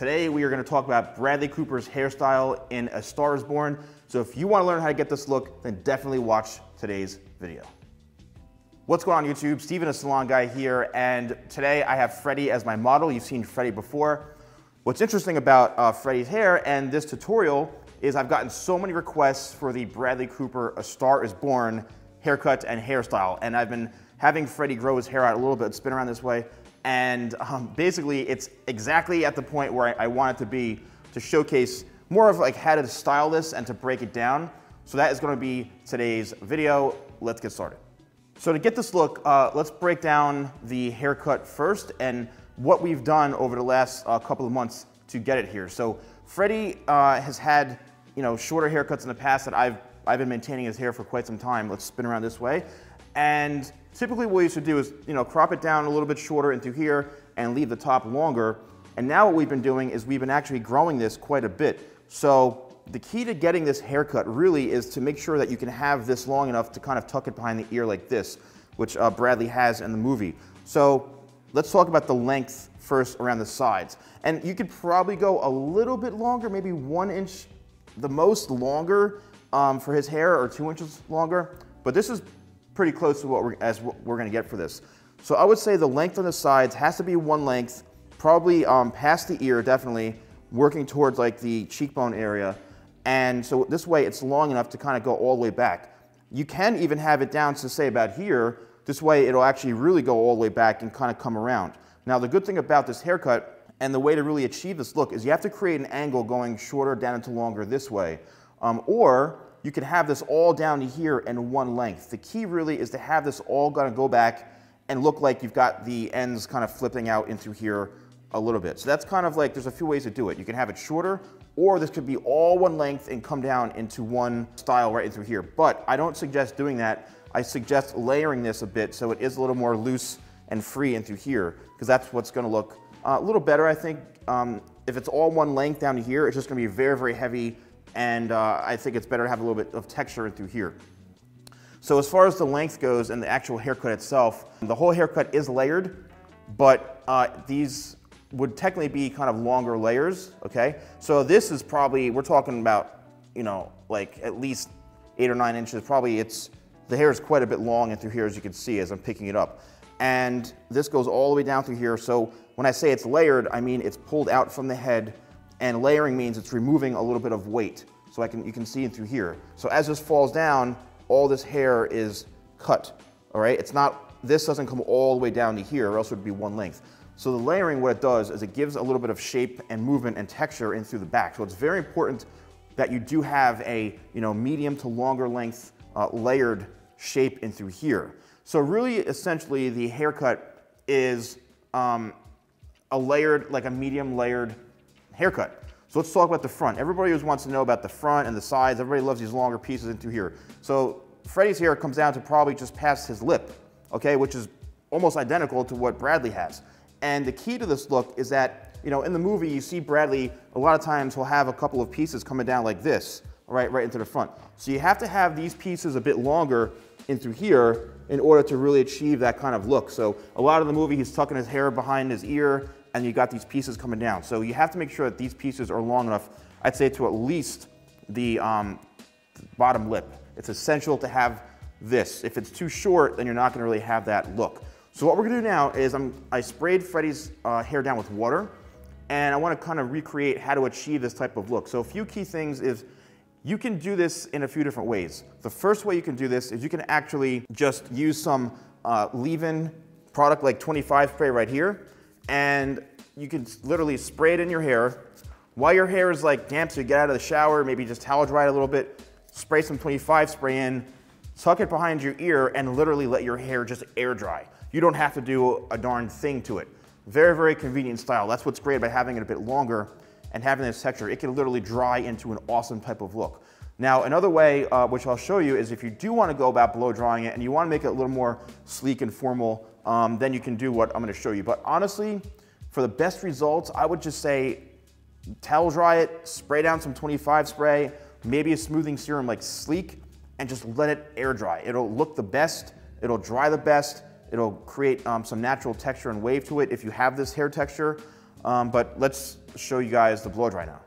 Today we are going to talk about Bradley Cooper's hairstyle in A Star is Born. So if you want to learn how to get this look, then definitely watch today's video. What's going on YouTube? Stephen, a salon guy here, and today I have Freddie as my model. You've seen Freddie before. What's interesting about uh, Freddie's hair and this tutorial is I've gotten so many requests for the Bradley Cooper A Star is Born haircut and hairstyle, and I've been having Freddie grow his hair out a little bit, spin around this way, and um, basically it's exactly at the point where I, I want it to be to showcase more of like how to style this and to break it down. So that is gonna be today's video. Let's get started. So to get this look, uh, let's break down the haircut first and what we've done over the last uh, couple of months to get it here. So Freddie uh, has had you know shorter haircuts in the past that I've I've been maintaining his hair for quite some time. Let's spin around this way. And typically what we used to do is, you know, crop it down a little bit shorter into here and leave the top longer. And now what we've been doing is we've been actually growing this quite a bit. So the key to getting this haircut really is to make sure that you can have this long enough to kind of tuck it behind the ear like this, which uh, Bradley has in the movie. So let's talk about the length first around the sides. And you could probably go a little bit longer, maybe one inch, the most longer um, for his hair or two inches longer. But this is pretty close to what we're, as we're gonna get for this. So I would say the length on the sides has to be one length, probably um, past the ear, definitely, working towards like the cheekbone area. And so this way it's long enough to kind of go all the way back. You can even have it down to say about here, this way it'll actually really go all the way back and kind of come around. Now the good thing about this haircut and the way to really achieve this look is you have to create an angle going shorter down into longer this way. Um, or you can have this all down to here in one length. The key really is to have this all gonna go back and look like you've got the ends kind of flipping out into here a little bit. So that's kind of like, there's a few ways to do it. You can have it shorter, or this could be all one length and come down into one style right into here. But I don't suggest doing that. I suggest layering this a bit so it is a little more loose and free into here, because that's what's gonna look uh, a little better, I think. Um, if it's all one length down to here, it's just gonna be very, very heavy and uh, I think it's better to have a little bit of texture through here. So as far as the length goes and the actual haircut itself, the whole haircut is layered, but uh, these would technically be kind of longer layers, okay? So this is probably, we're talking about, you know, like at least eight or nine inches. Probably it's, the hair is quite a bit long and through here as you can see as I'm picking it up. And this goes all the way down through here. So when I say it's layered, I mean it's pulled out from the head and layering means it's removing a little bit of weight. So I can, you can see it through here. So as this falls down, all this hair is cut, all right? It's not, this doesn't come all the way down to here or else it would be one length. So the layering, what it does is it gives a little bit of shape and movement and texture in through the back. So it's very important that you do have a you know, medium to longer length uh, layered shape in through here. So really, essentially, the haircut is um, a layered, like a medium layered haircut. So let's talk about the front. Everybody always wants to know about the front and the sides. Everybody loves these longer pieces into here. So Freddie's hair comes down to probably just past his lip, okay, which is almost identical to what Bradley has. And the key to this look is that, you know, in the movie you see Bradley, a lot of times he'll have a couple of pieces coming down like this, right, right into the front. So you have to have these pieces a bit longer into here in order to really achieve that kind of look. So a lot of the movie he's tucking his hair behind his ear and you got these pieces coming down. So you have to make sure that these pieces are long enough, I'd say to at least the um, bottom lip. It's essential to have this. If it's too short, then you're not gonna really have that look. So what we're gonna do now is I'm, I sprayed Freddie's uh, hair down with water, and I wanna kind of recreate how to achieve this type of look. So a few key things is you can do this in a few different ways. The first way you can do this is you can actually just use some uh, leave-in product like 25 spray right here, and you can literally spray it in your hair. While your hair is like damp, so you get out of the shower, maybe just towel dry it a little bit, spray some 25 spray in, tuck it behind your ear, and literally let your hair just air dry. You don't have to do a darn thing to it. Very, very convenient style. That's what's great about having it a bit longer and having this texture. It can literally dry into an awesome type of look. Now, another way, uh, which I'll show you, is if you do want to go about blow drying it and you want to make it a little more sleek and formal, um, then you can do what I'm going to show you. But honestly, for the best results, I would just say towel dry it, spray down some 25 spray, maybe a smoothing serum like Sleek, and just let it air dry. It'll look the best, it'll dry the best, it'll create um, some natural texture and wave to it if you have this hair texture. um, but let's show you guys the blow dry now.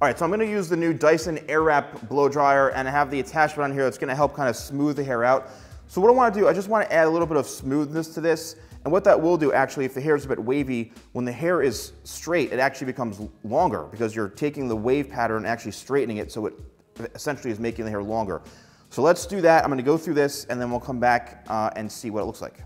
All right, so I'm gonna use the new Dyson Airwrap blow dryer and I have the attachment on here that's gonna help kind of smooth the hair out. So what I wanna do, I just wanna add a little bit of smoothness to this. And what that will do actually, if the hair is a bit wavy, when the hair is straight, it actually becomes longer because you're taking the wave pattern and actually straightening it so it essentially is making the hair longer. So let's do that. I'm gonna go through this and then we'll come back uh, and see what it looks like.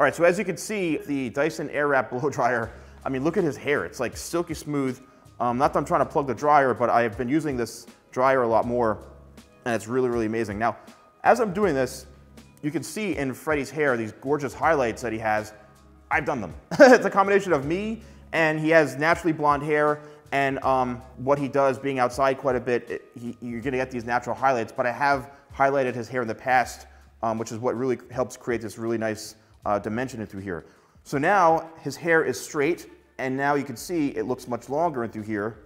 All right, so as you can see, the Dyson Airwrap blow dryer, I mean, look at his hair. It's like silky smooth. Um, not that I'm trying to plug the dryer, but I've been using this dryer a lot more, and it's really, really amazing. Now, as I'm doing this, you can see in Freddie's hair these gorgeous highlights that he has. I've done them. it's a combination of me, and he has naturally blonde hair, and um, what he does being outside quite a bit, it, he, you're gonna get these natural highlights, but I have highlighted his hair in the past, um, which is what really helps create this really nice uh, dimension in through here. So now his hair is straight, and now you can see it looks much longer in through here,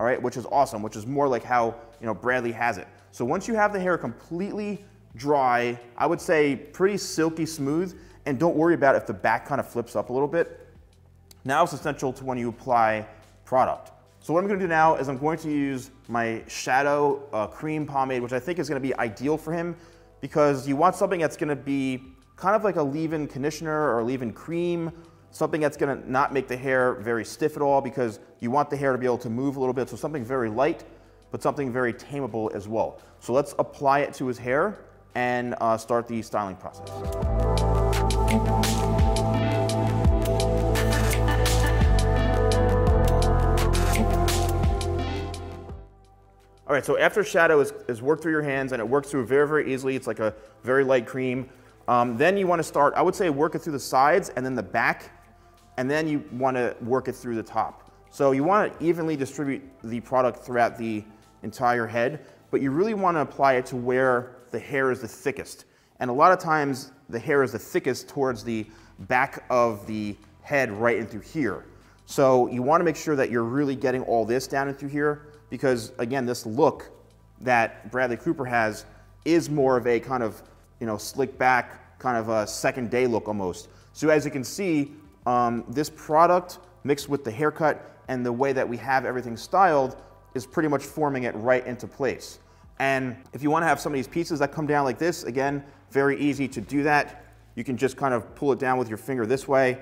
all right, which is awesome, which is more like how you know Bradley has it. So once you have the hair completely dry, I would say pretty silky smooth, and don't worry about if the back kind of flips up a little bit. Now it's essential to when you apply product. So what I'm gonna do now is I'm going to use my Shadow uh, Cream Pomade, which I think is gonna be ideal for him because you want something that's gonna be kind of like a leave-in conditioner or leave-in cream, something that's gonna not make the hair very stiff at all because you want the hair to be able to move a little bit. So something very light, but something very tameable as well. So let's apply it to his hair and uh, start the styling process. All right, so after shadow is, is worked through your hands and it works through very, very easily, it's like a very light cream, um, then you want to start, I would say work it through the sides and then the back, and then you want to work it through the top. So you want to evenly distribute the product throughout the entire head, but you really want to apply it to where the hair is the thickest. And a lot of times the hair is the thickest towards the back of the head right into here. So you want to make sure that you're really getting all this down into here because again, this look that Bradley Cooper has is more of a kind of you know, slick back, kind of a second day look almost. So as you can see, um, this product mixed with the haircut and the way that we have everything styled is pretty much forming it right into place. And if you wanna have some of these pieces that come down like this, again, very easy to do that. You can just kind of pull it down with your finger this way,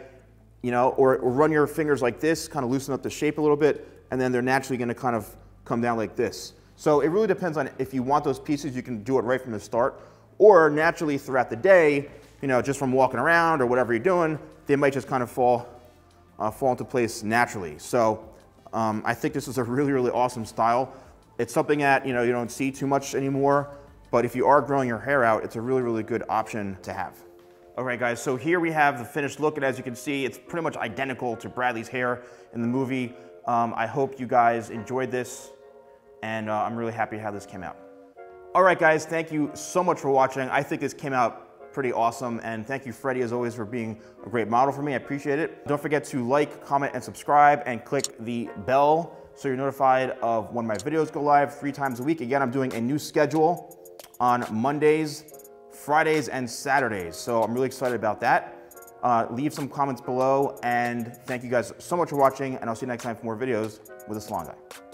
you know, or, or run your fingers like this, kind of loosen up the shape a little bit, and then they're naturally gonna kind of come down like this. So it really depends on if you want those pieces, you can do it right from the start, or naturally throughout the day, you know, just from walking around or whatever you're doing, they might just kind of fall, uh, fall into place naturally. So um, I think this is a really, really awesome style. It's something that, you know, you don't see too much anymore, but if you are growing your hair out, it's a really, really good option to have. All right, guys, so here we have the finished look, and as you can see, it's pretty much identical to Bradley's hair in the movie. Um, I hope you guys enjoyed this, and uh, I'm really happy how this came out. All right, guys, thank you so much for watching. I think this came out pretty awesome, and thank you, Freddie, as always, for being a great model for me. I appreciate it. Don't forget to like, comment, and subscribe, and click the bell so you're notified of when my videos go live three times a week. Again, I'm doing a new schedule on Mondays, Fridays, and Saturdays, so I'm really excited about that. Uh, leave some comments below, and thank you guys so much for watching, and I'll see you next time for more videos with a salon guy.